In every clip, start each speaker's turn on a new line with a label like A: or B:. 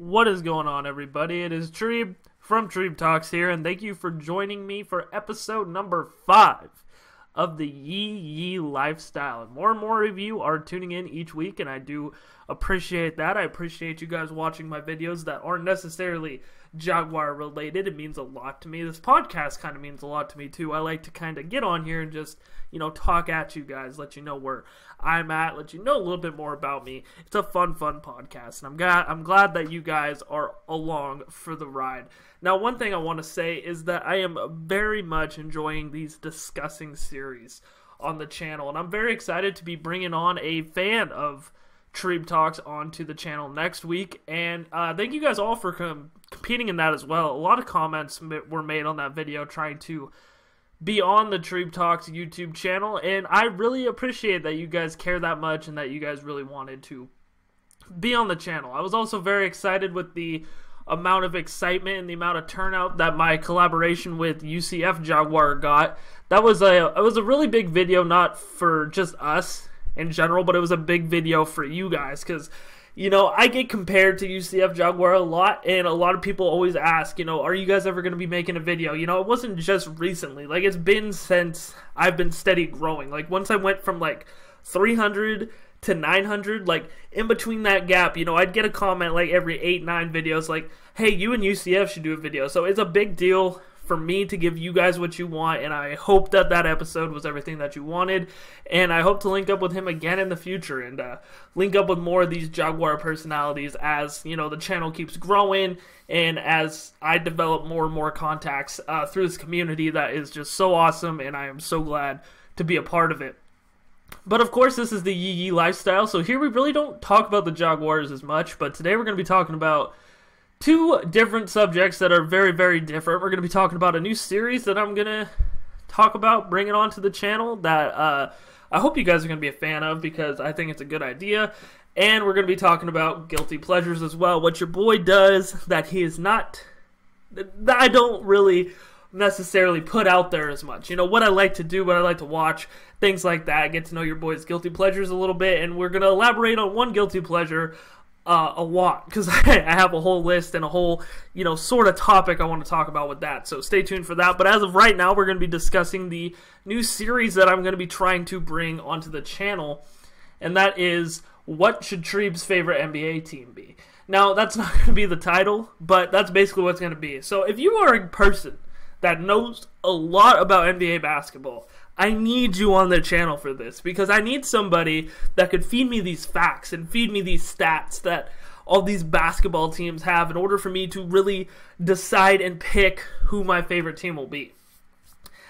A: What is going on, everybody? It is Treeb from Treeb Talks here, and thank you for joining me for episode number five of the Yee Yee Lifestyle. And more and more of you are tuning in each week, and I do appreciate that. I appreciate you guys watching my videos that aren't necessarily Jaguar related. It means a lot to me. This podcast kind of means a lot to me too. I like to kind of get on here and just, you know, talk at you guys, let you know where I'm at, let you know a little bit more about me. It's a fun, fun podcast, and I'm glad I'm glad that you guys are along for the ride. Now, one thing I want to say is that I am very much enjoying these discussing series on the channel, and I'm very excited to be bringing on a fan of Treeb Talks onto the channel next week. And uh, thank you guys all for com- competing in that as well. A lot of comments were made on that video trying to be on the Treeb Talks YouTube channel, and I really appreciate that you guys care that much and that you guys really wanted to be on the channel. I was also very excited with the amount of excitement and the amount of turnout that my collaboration with UCF Jaguar got. That was a it was a really big video, not for just us in general, but it was a big video for you guys because you know, I get compared to UCF Jaguar a lot, and a lot of people always ask, you know, are you guys ever going to be making a video? You know, it wasn't just recently. Like, it's been since I've been steady growing. Like, once I went from like 300 to 900, like, in between that gap, you know, I'd get a comment like every 8, 9 videos, like, hey, you and UCF should do a video. So it's a big deal for me to give you guys what you want, and I hope that that episode was everything that you wanted. And I hope to link up with him again in the future and uh, link up with more of these Jaguar personalities as you know the channel keeps growing and as I develop more and more contacts uh, through this community that is just so awesome, and I am so glad to be a part of it. But of course, this is the Yee Yee lifestyle, so here we really don't talk about the Jaguars as much, but today we're going to be talking about two different subjects that are very, very different. We're going to be talking about a new series that I'm going to talk about bringing onto the channel that uh, I hope you guys are going to be a fan of because I think it's a good idea. And we're going to be talking about guilty pleasures as well. What your boy does that he is not, that I don't really necessarily put out there as much. You know, what I like to do, what I like to watch, things like that. Get to know your boy's guilty pleasures a little bit. And we're going to elaborate on one guilty pleasure uh, a lot because I have a whole list and a whole, you know, sort of topic I want to talk about with that. So stay tuned for that. But as of right now, we're going to be discussing the new series that I'm going to be trying to bring onto the channel, and that is what should Treeb's favorite NBA team be? Now, that's not going to be the title, but that's basically what's going to be. So if you are a person that knows a lot about NBA basketball, I need you on the channel for this because I need somebody that could feed me these facts and feed me these stats that all these basketball teams have in order for me to really decide and pick who my favorite team will be.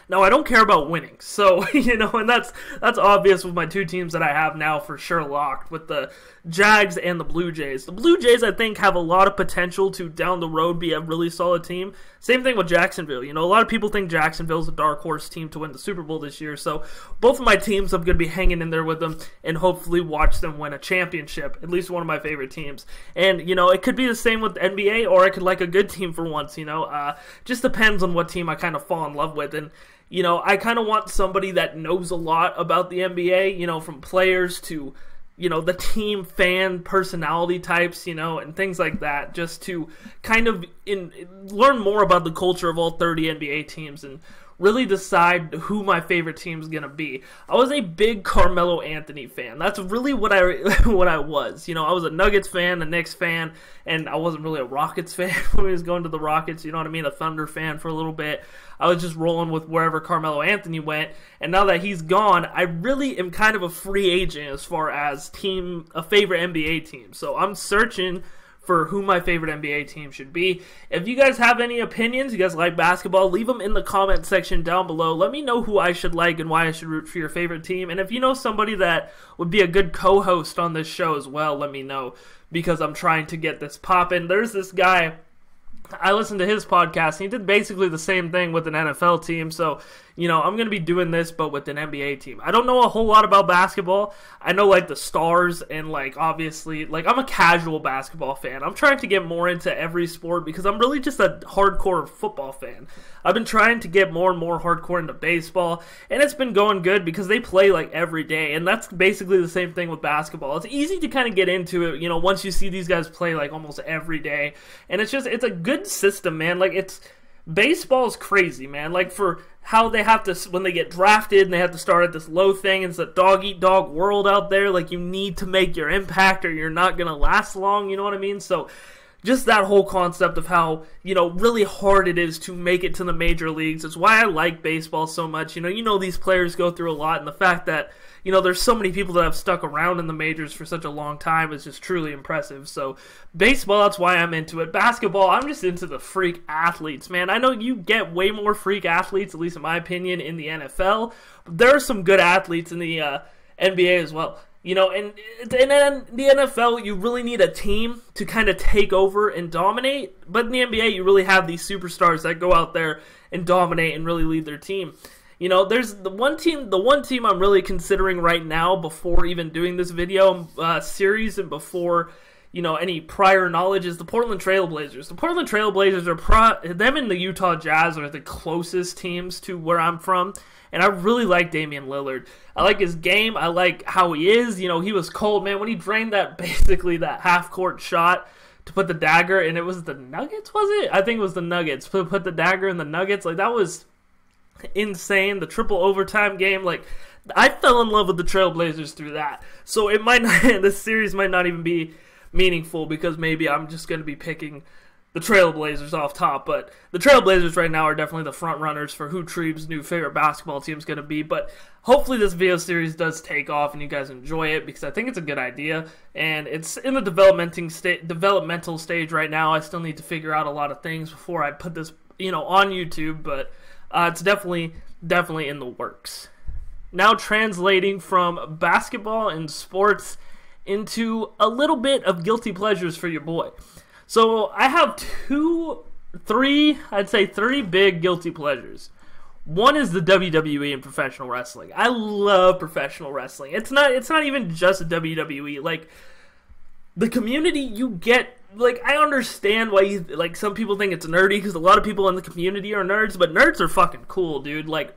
A: Now I don't care about winning, so you know, and that's that's obvious with my two teams that I have now for sure locked with the Jags and the Blue Jays. The Blue Jays I think have a lot of potential to down the road be a really solid team. Same thing with Jacksonville. You know, a lot of people think Jacksonville's a dark horse team to win the Super Bowl this year. So both of my teams I'm going to be hanging in there with them and hopefully watch them win a championship. At least one of my favorite teams. And you know, it could be the same with the NBA, or I could like a good team for once. You know, uh, just depends on what team I kind of fall in love with and you know, I kind of want somebody that knows a lot about the NBA, you know, from players to, you know, the team fan personality types, you know, and things like that, just to kind of in, learn more about the culture of all 30 NBA teams and really decide who my favorite team is gonna be. I was a big Carmelo Anthony fan. That's really what I what I was. You know, I was a Nuggets fan, a Knicks fan, and I wasn't really a Rockets fan when he was going to the Rockets. You know what I mean? A Thunder fan for a little bit. I was just rolling with wherever Carmelo Anthony went, and now that he's gone, I really am kind of a free agent as far as team a favorite NBA team. So I'm searching for who my favorite NBA team should be. If you guys have any opinions, you guys like basketball, leave them in the comment section down below. Let me know who I should like and why I should root for your favorite team. And if you know somebody that would be a good co host on this show as well, let me know because I'm trying to get this popping. There's this guy I listened to his podcast. And he did basically the same thing with an NFL team. So, you know, I'm going to be doing this, but with an NBA team. I don't know a whole lot about basketball. I know like the stars and like obviously, like I'm a casual basketball fan. I'm trying to get more into every sport because I'm really just a hardcore football fan. I've been trying to get more and more hardcore into baseball, and it's been going good because they play like every day, and that's basically the same thing with basketball. It's easy to kind of get into it, you know, once you see these guys play like almost every day, and it's just it's a good system, man. Like it's baseball's crazy, man. Like for how they have to when they get drafted and they have to start at this low thing. It's a dog eat dog world out there. Like you need to make your impact or you're not gonna last long. You know what I mean? So just that whole concept of how you know really hard it is to make it to the major leagues is why I like baseball so much. You know, you know these players go through a lot, and the fact that you know there's so many people that have stuck around in the majors for such a long time It's just truly impressive. So baseball, that's why I'm into it. Basketball, I'm just into the freak athletes, man. I know you get way more freak athletes, at least in my opinion, in the NFL, but there are some good athletes in the uh, NBA as well. You know, and, and in the NFL, you really need a team to kind of take over and dominate. But in the NBA, you really have these superstars that go out there and dominate and really lead their team. You know, there's the one team, the one team I'm really considering right now before even doing this video uh, series and before you know any prior knowledge is the Portland Trailblazers. The Portland Trailblazers are pro- them and the Utah Jazz are the closest teams to where I'm from and I really like Damian Lillard. I like his game. I like how he is. You know, he was cold, man. When he drained that basically that half court shot to put the dagger, and it was the Nuggets, was it? I think it was the Nuggets. Put put the dagger in the Nuggets. Like that was insane. The triple overtime game, like. I fell in love with the Trailblazers through that. So it might not this series might not even be meaningful because maybe I'm just going to be picking the Trailblazers off top, but the Trailblazers right now are definitely the front runners for who Treeb's new favorite basketball team is going to be. But hopefully, this video series does take off and you guys enjoy it because I think it's a good idea and it's in the developmenting sta- developmental stage right now. I still need to figure out a lot of things before I put this, you know, on YouTube, but uh, it's definitely definitely in the works. Now translating from basketball and sports into a little bit of guilty pleasures for your boy. So I have two, three, I'd say three big guilty pleasures. One is the WWE and professional wrestling. I love professional wrestling. It's not it's not even just WWE. Like the community you get like I understand why you like some people think it's nerdy because a lot of people in the community are nerds, but nerds are fucking cool, dude. Like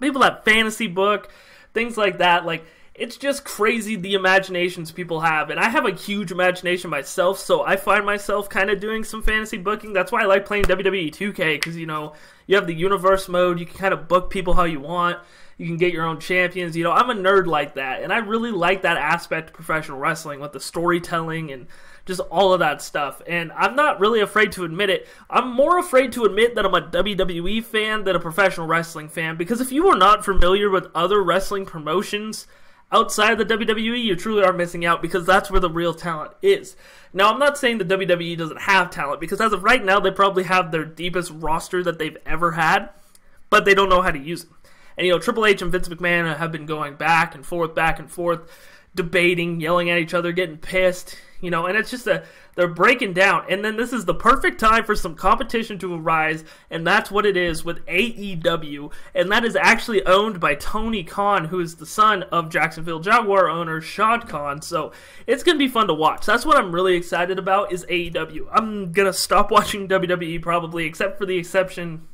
A: people that fantasy book, things like that, like it's just crazy the imaginations people have. And i have a huge imagination myself so i find myself kind of doing some fantasy booking. That's why i like playing wwe 2k because you know you have the universe mode. You can kind of book people how you want. You can get your own champions. You know i'm a nerd like that and i really like that aspect of professional wrestling with the storytelling and just all of that stuff. And I'm not really afraid to admit it. I'm more afraid to admit that I'm a WWE fan than a professional wrestling fan because if you are not familiar with other wrestling promotions, outside the WWE, you truly are missing out because that's where the real talent is. Now, I'm not saying the WWE doesn't have talent because as of right now, they probably have their deepest roster that they've ever had, but they don't know how to use it. And you know, Triple H and Vince McMahon have been going back and forth, back and forth, debating, yelling at each other, getting pissed, you know, and it's just a they're breaking down. And then this is the perfect time for some competition to arise, and that's what it is with AEW. And that is actually owned by Tony Khan, who is the son of Jacksonville Jaguar owner Shad Khan. So it's gonna be fun to watch. That's what I'm really excited about is AEW. I'm gonna stop watching WWE probably, except for the exception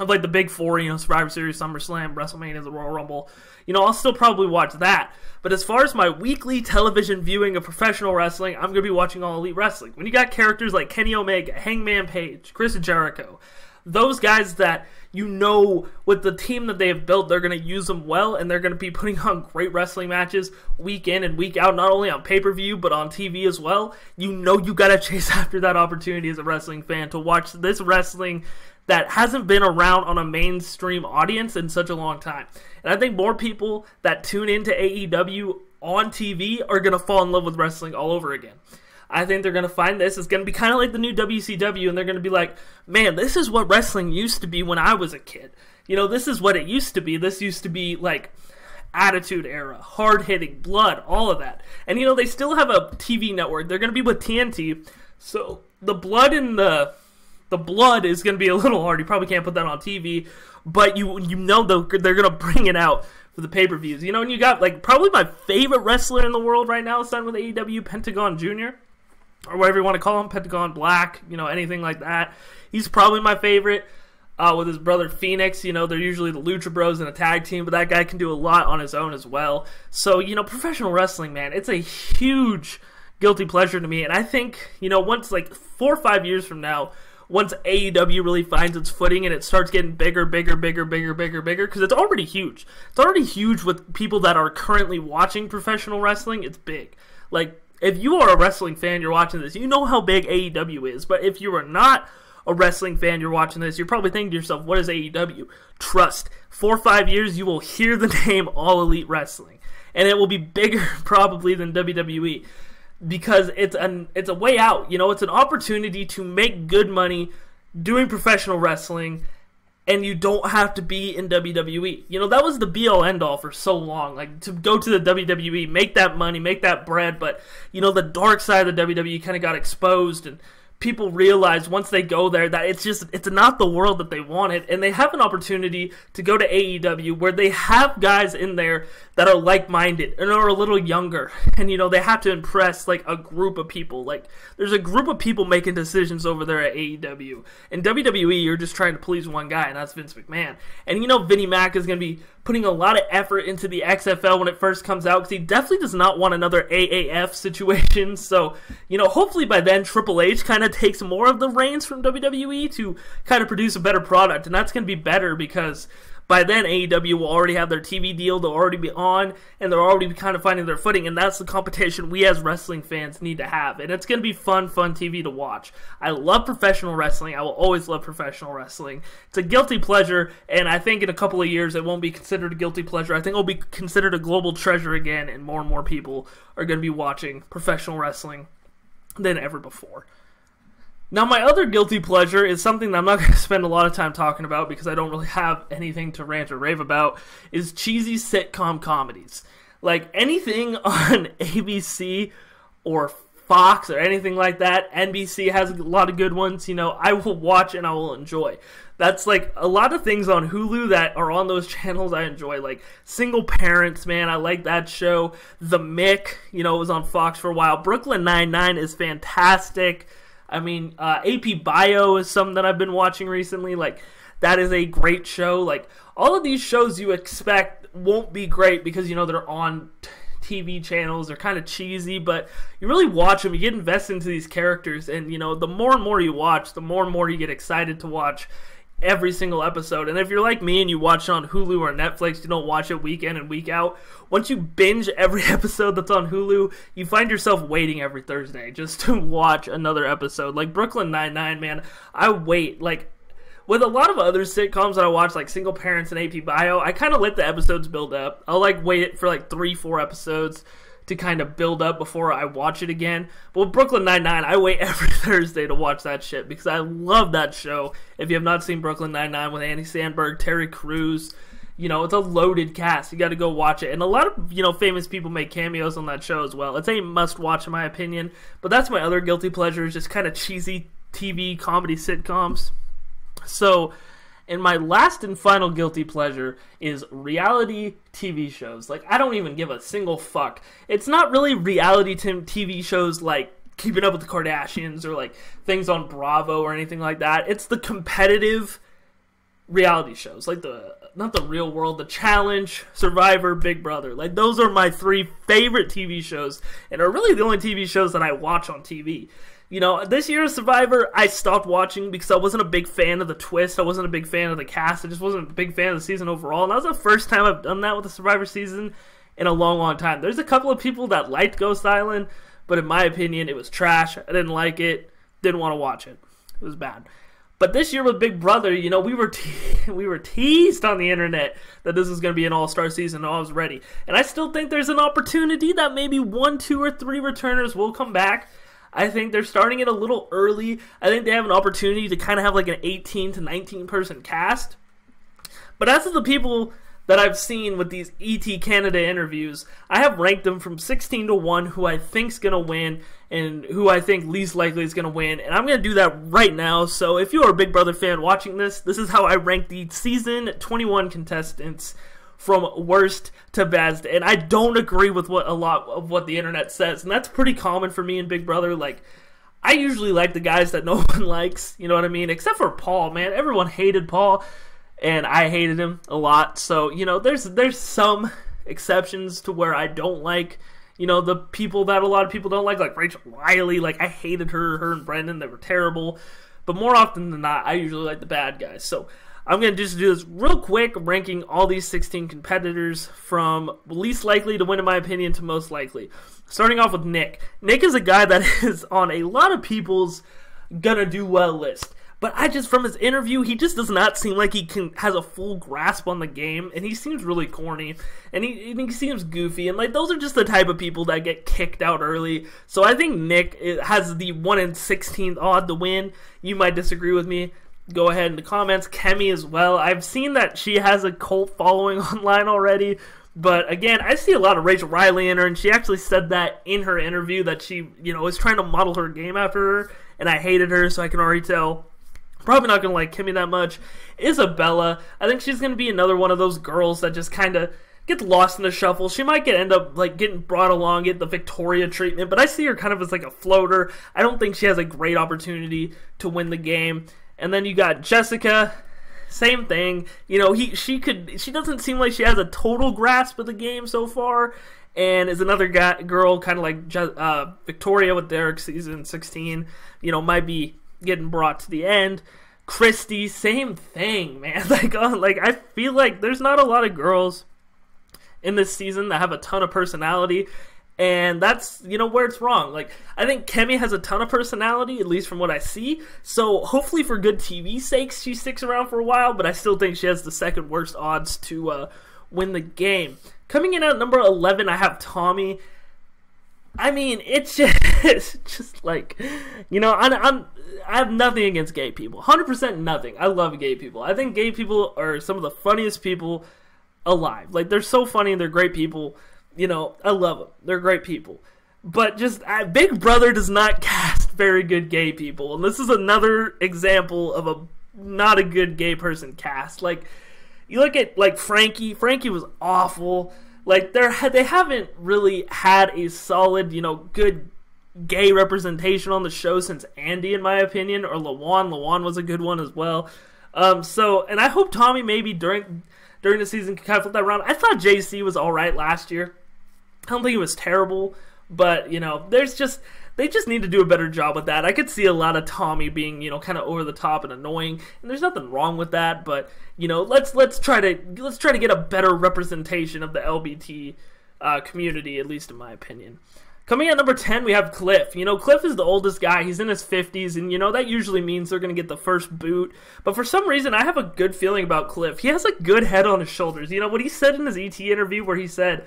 A: of like the big four, you know, Survivor Series, SummerSlam, WrestleMania, the Royal Rumble. You know, I'll still probably watch that. But as far as my weekly television viewing of professional wrestling, I'm gonna be watching all Elite Wrestling. When you got characters like Kenny Omega, Hangman Page, Chris Jericho, those guys that you know with the team that they have built, they're going to use them well, and they're going to be putting on great wrestling matches week in and week out, not only on pay per view but on TV as well. You know you got to chase after that opportunity as a wrestling fan to watch this wrestling that hasn't been around on a mainstream audience in such a long time. And I think more people that tune into AEW on TV are going to fall in love with wrestling all over again. I think they're going to find this It's going to be kind of like the new WCW, and they're going to be like, man, this is what wrestling used to be when I was a kid. You know, this is what it used to be. This used to be like attitude era, hard hitting, blood, all of that. And, you know, they still have a TV network. They're going to be with TNT. So the blood and the the blood is going to be a little hard. You probably can't put that on TV, but you you know they're, they're going to bring it out for the pay per views. You know, and you got like probably my favorite wrestler in the world right now signed with AEW, Pentagon Jr. or whatever you want to call him, Pentagon Black. You know, anything like that. He's probably my favorite. Uh, with his brother Fénix, you know, they're usually the Lucha Bros in a tag team, but that guy can do a lot on his own as well. So, you know, professional wrestling, man, it's a huge guilty pleasure to me. And I think, you know, once like four or five years from now, once AEW really finds its footing and it starts getting bigger, bigger, bigger, bigger, bigger, bigger, because it's already huge. It's already huge with people that are currently watching professional wrestling. It's big. Like, if you are a wrestling fan, you're watching this, you know how big AEW is. But if you are not a wrestling fan, you're watching this, you're probably thinking to yourself, what is AEW? Trust. Four or five years, you will hear the name All Elite Wrestling. And it will be bigger, probably, than WWE because it's an it's a way out. You know, it's an opportunity to make good money doing professional wrestling and you don't have to be in WWE. You know, that was the be all end all for so long. Like to go to the WWE, make that money, make that bread, but you know, the dark side of the WWE kind of got exposed and people realize once they go there that it's just it's not the world that they wanted. And they have an opportunity to go to AEW where they have guys in there that are like-minded and are a little younger. And you know they have to impress like a group of people. Like there's a group of people making decisions over there at AEW and WWE you're just trying to please one guy and that's Vince McMahon. And you know Vinnie Mac is going to be putting a lot of effort into the XFL when it first comes out because he definitely does not want another AAF situation. So, you know, hopefully by then Triple H kind of takes more of the reins from WWE to kind of produce a better product. And that's going to be better because by then AEW will already have their TV deal, they'll already be on, and they're already kind of finding their footing, and that's the competition we as wrestling fans need to have. And it's going to be fun, fun TV to watch. I love professional wrestling. I will always love professional wrestling. It's a guilty pleasure, and I think in a couple of years it won't be considered a guilty pleasure. I think it'll be considered a global treasure again, and more and more people are going to be watching professional wrestling than ever before. Now, my other guilty pleasure is something that I'm not going to spend a lot of time talking about because I don't really have anything to rant or rave about. Is cheesy sitcom comedies, like anything on ABC or Fox or anything like that. NBC has a lot of good ones. You know, I will watch and I will enjoy. That's like a lot of things on Hulu that are on those channels I enjoy. Like Single Parents, man, I like that show. The Mick, you know, it was on Fox for a while. Brooklyn Nine Nine is fantastic. I mean, uh, AP Bio is something that I've been watching recently. Like, that is a great show. Like, all of these shows you expect won't be great because, you know, they're on TV channels. They're kind of cheesy, but you really watch them. You get invested into these characters, and, you know, the more and more you watch, the more and more you get excited to watch every single episode. And if you're like me and you watch it on Hulu or Netflix, you don't watch it week in and week out. Once you binge every episode that's on Hulu, you find yourself waiting every Thursday just to watch another episode. Like Brooklyn Nine Nine, man, I wait like. With a lot of other sitcoms that I watch, like Single Parents and AP Bio, I kind of let the episodes build up. I'll like wait for like three, four episodes to kind of build up before I watch it again. But Brooklyn Nine Nine, I wait every Thursday to watch that shit because I love that show. If you have not seen Brooklyn Nine Nine with Andy Samberg, Terry Crews, you know it's a loaded cast. You got to go watch it, and a lot of you know famous people make cameos on that show as well. It's a must watch in my opinion. But that's my other guilty pleasure is just kind of cheesy TV comedy sitcoms. So and my last and final guilty pleasure is reality TV shows. Like, I don't even give a single fuck. It's not really reality TV shows like Keeping Up with the Kardashians or like things on Bravo or anything like that. It's the competitive reality shows, like the not the real world, the challenge, Survivor, Big Brother. Like those are my three favorite TV shows and are really the only TV shows that I watch on TV. You know, this year's Survivor, I stopped watching because I wasn't a big fan of the twist. I wasn't a big fan of the cast. I just wasn't a big fan of the season overall. And that was the first time I've done that with the Survivor season in a long, long time. There's a couple of people that liked Ghost Island, but in my opinion, it was trash. I didn't like it. Didn't want to watch it. It was bad. But this year with Big Brother, you know, we were te- we were teased on the internet that this was going to be an All Star season, and I was ready. And I still think there's an opportunity that maybe one, two, or three returners will come back I think they're starting it a little early. I think they have an opportunity to kind of have like an 18 to 19 person cast. But as of the people that I've seen with these ET Canada interviews, I have ranked them from 16 to 1 who I think's going to win and who I think least likely is going to win. And I'm going to do that right now. So if you're a Big Brother fan watching this, this is how I rank the season 21 contestants from worst to best. And I don't agree with what a lot of what the internet says. And that's pretty common for me and Big Brother. Like, I usually like the guys that no one likes, you know what I mean? Except for Paul, man. Everyone hated Paul and I hated him a lot. So you know, there's there's some exceptions to where I don't like you know the people that a lot of people don't like, like Rachel Reilly. Like I hated her, her and Brendan. They were terrible. But more often than not, I usually like the bad guys. So I'm going to just do this real quick, ranking all these 16 competitors from least likely to win, in my opinion, to most likely. Starting off with Nick. Nick is a guy that is on a lot of people's gonna do well list. But I just from his interview, he just does not seem like he can has a full grasp on the game, and he seems really corny, and he, he seems goofy, and like those are just the type of people that get kicked out early. So I think Nick has the one in sixteenth odd to win. You might disagree with me. Go ahead in the comments. Kemi as well. I've seen that she has a cult following online already. But again, I see a lot of Rachel Reilly in her, and she actually said that in her interview that she, you know, was trying to model her game after her, and I hated her, so I can already tell probably not gonna like Kemi that much. Isabella, I think she's gonna be another one of those girls that just kind of gets lost in the shuffle. She might get end up like getting brought along, get the Victoria treatment, but I see her kind of as like a floater. I don't think she has a great opportunity to win the game. And then you got Jessica, same thing. You know, he she could she doesn't seem like she has a total grasp of the game so far. And is another guy, girl, kind of like uh, Victoria with Derek season 16. You know, might be getting brought to the end. Christie, same thing, man. Like, uh, like I feel like there's not a lot of girls in this season that have a ton of personality, and that's you know where it's wrong. Like I think Kemi has a ton of personality, at least from what I see. So hopefully, for good TV sakes, she sticks around for a while. But I still think she has the second worst odds to uh, win the game. Coming in at number eleven, I have Tommy. I mean, it's just, just like, you know, I'm, I'm, I have nothing against gay people. 100% nothing. I love gay people. I think gay people are some of the funniest people alive. Like, they're so funny and they're great people. You know, I love them. They're great people. But just, uh, Big Brother does not cast very good gay people. And this is another example of a not a good gay person cast. Like, you look at, like, Frankie. Frankie was awful. Like they're they haven't really had a solid, you know, good gay representation on the show since Andy, in my opinion, or Lawon. Lawon was a good one as well. Um, so, and I hope Tommy maybe during during the season can kind of flip that around. I thought JC was all right last year. I don't think it was terrible, but you know, there's just they just need to do a better job with that. I could see a lot of Tommy being, you know, kind of over the top and annoying, and there's nothing wrong with that. But you know, let's let's try to let's try to get a better representation of the LBT uh, community, at least in my opinion. Coming at number 10, we have Cliff. You know, Cliff is the oldest guy. He's in his 50s, and, you know, that usually means they're going to get the first boot. But for some reason, I have a good feeling about Cliff. He has a good head on his shoulders. You know, what he said in his ET interview, where he said,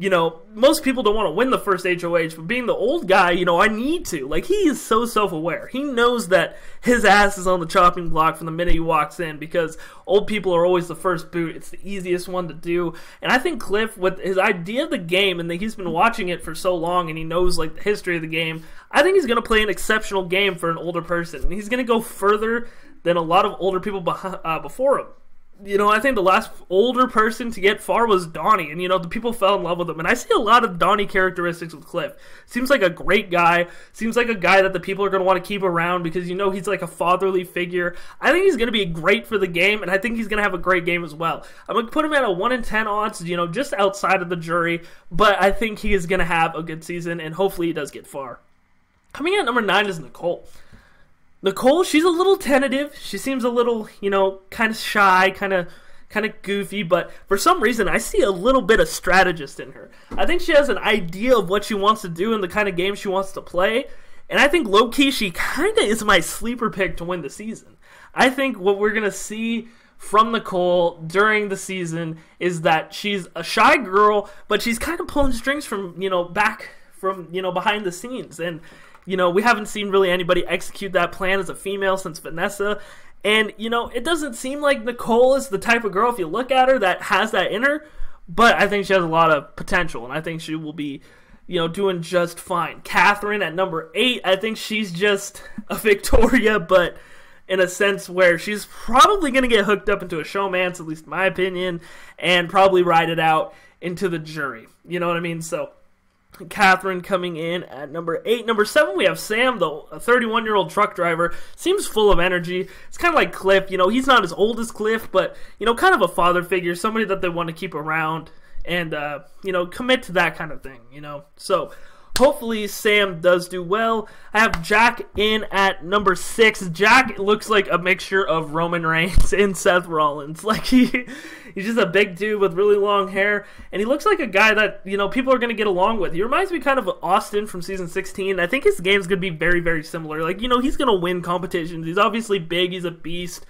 A: you know, most people don't want to win the first HOH, but being the old guy, you know, I need to. Like, he is so self aware. He knows that his ass is on the chopping block from the minute he walks in because old people are always the first boot. It's the easiest one to do. And I think Cliff, with his idea of the game and that he's been watching it for so long and he knows, like, the history of the game, I think he's going to play an exceptional game for an older person. And he's going to go further than a lot of older people beh- uh, before him you know, I think the last older person to get far was Donny, and you know, the people fell in love with him. And I see a lot of Donny characteristics with Cliff. Seems like a great guy. Seems like a guy that the people are going to want to keep around because you know he's like a fatherly figure. I think he's going to be great for the game, and I think he's going to have a great game as well. I'm going to put him at a one in ten odds, you know, just outside of the jury, but I think he is going to have a good season, and hopefully he does get far. Coming in at number nine is Nicole. Nicole, she's a little tentative. She seems a little, you know, kind of shy, kind of kind of goofy, but for some reason I see a little bit of strategist in her. I think she has an idea of what she wants to do and the kind of game she wants to play. And I think low key she kind of is my sleeper pick to win the season. I think what we're going to see from Nicole during the season is that she's a shy girl, but she's kind of pulling strings from, you know, back from, you know, behind the scenes. And you know, we haven't seen really anybody execute that plan as a female since Vanessa. And, you know, it doesn't seem like Nicole is the type of girl, if you look at her, that has that in her. But I think she has a lot of potential, and I think she will be, you know, doing just fine. Kathryn at number eight, I think she's just a Victoria, but in a sense where she's probably going to get hooked up into a showmance, at least in my opinion, and probably ride it out into the jury. You know what I mean? So Kathryn coming in at number eight. Number seven, we have Sam, the 31 year old truck driver. Seems full of energy. It's kind of like Cliff. You know, he's not as old as Cliff, but, you know, kind of a father figure, somebody that they want to keep around and, uh, you know, commit to that kind of thing, you know? So hopefully Sam does do well. I have Jack in at number six. Jack looks like a mixture of Roman Reigns and Seth Rollins. Like he, he's just a big dude with really long hair, and he looks like a guy that you know people are going to get along with. He reminds me kind of Austin from season 16. I think his game's going to be very very similar. Like you know he's going to win competitions. He's obviously big. He's a beast,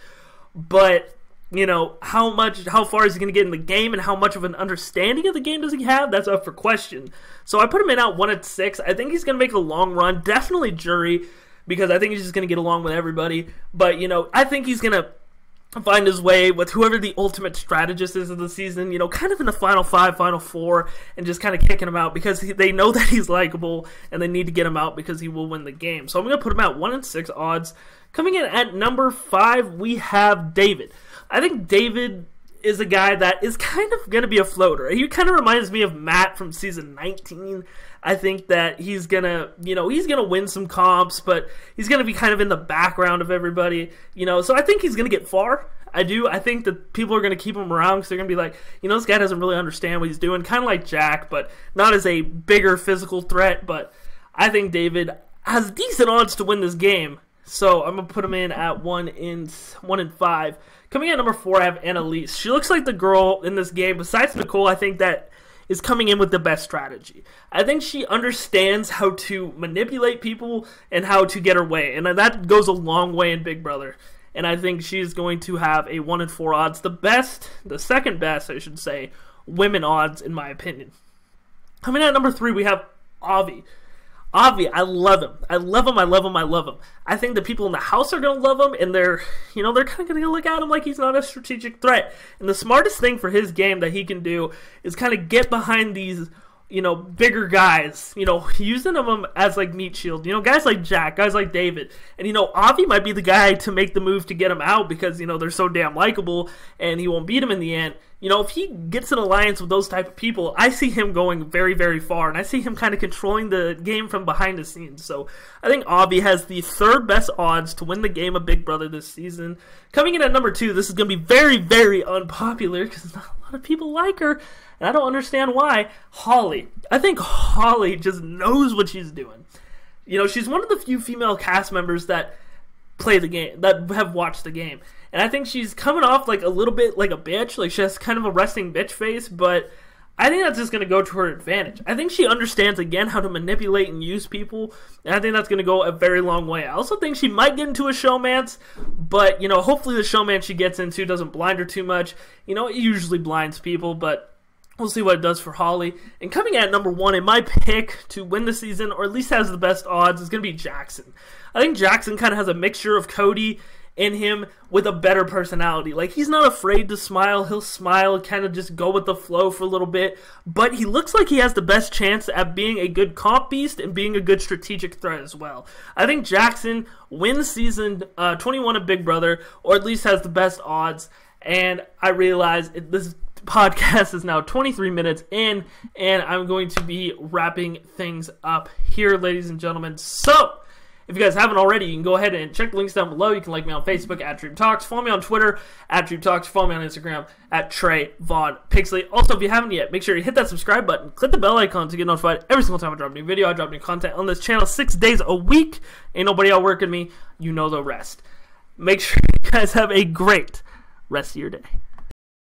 A: but you know how much how far is he going to get in the game and how much of an understanding of the game does he have that's up for question so i put him in out one at six i think he's going to make a long run definitely jury because i think he's just going to get along with everybody but you know i think he's going to find his way with whoever the ultimate strategist is of the season, you know, kind of in the final five, final four, and just kind of kicking him out because he, they know that he's likable and they need to get him out because he will win the game. So I'm going to put him at one in six odds. Coming in at number five, we have David. I think David is a guy that is kind of going to be a floater. He kind of reminds me of Matt from season 19. I think that he's going to, you know, he's going to win some comps, but he's going to be kind of in the background of everybody, you know. So I think he's going to get far. I do. I think that people are going to keep him around because they're going to be like, you know, this guy doesn't really understand what he's doing. Kind of like Jack, but not as a bigger physical threat. But I think David has decent odds to win this game. So I'm gonna put him in at one in one in five. Coming in at number four, I have Analyse. She looks like the girl in this game. Besides Nicole, I think that is coming in with the best strategy. I think she understands how to manipulate people and how to get her way, and that goes a long way in Big Brother. And I think she's going to have a one in four odds, the best, the second best, I should say, women odds in my opinion. Coming in at number three, we have Avi. Avi, I love him. I love him. I love him. I love him. I think the people in the house are going to love him, and they're, you know, they're kind of going to look at him like he's not a strategic threat. And the smartest thing for his game that he can do is kind of get behind these you know, bigger guys, you know, using them as like meat shield. You know, guys like Jack, guys like David. And, you know, Avi might be the guy to make the move to get him out because, you know, they're so damn likable and he won't beat him in the end. You know, if he gets an alliance with those type of people, I see him going very, very far. And I see him kind of controlling the game from behind the scenes. So I think Avi has the third best odds to win the game of Big Brother this season. Coming in at number two, this is going to be very, very unpopular because not a lot of people like her and I don't understand why. Holly. I think Holly just knows what she's doing. You know, she's one of the few female cast members that play the game, that have watched the game. And I think she's coming off like a little bit like a bitch. Like she has kind of a resting bitch face, but I think that's just going to go to her advantage. I think she understands again how to manipulate and use people, and I think that's going to go a very long way. I also think she might get into a showmance, but you know, hopefully the showman she gets into doesn't blind her too much. You know, it usually blinds people, but We'll see what it does for Holly. And coming at number one in my pick to win the season, or at least has the best odds, is going to be Jackson. I think Jackson kind of has a mixture of Cody in him with a better personality. Like he's not afraid to smile. He'll smile, kind of just go with the flow for a little bit. But he looks like he has the best chance at being a good comp beast and being a good strategic threat as well. I think Jackson wins season uh, 21 of Big Brother, or at least has the best odds. And I realize it, this podcast is now 23 minutes in, and I'm going to be wrapping things up here, ladies and gentlemen. So, if you guys haven't already, you can go ahead and check the links down below. You can like me on Facebook at Treeb Talks, follow me on Twitter at Treeb Talks, follow me on Instagram at Trey Vaughn Pixley. Also, if you haven't yet, make sure you hit that subscribe button, click the bell icon to get notified every single time I drop a new video. I drop new content on this channel six days a week. Ain't nobody out working me. You know the rest. Make sure you guys have a great rest of your day.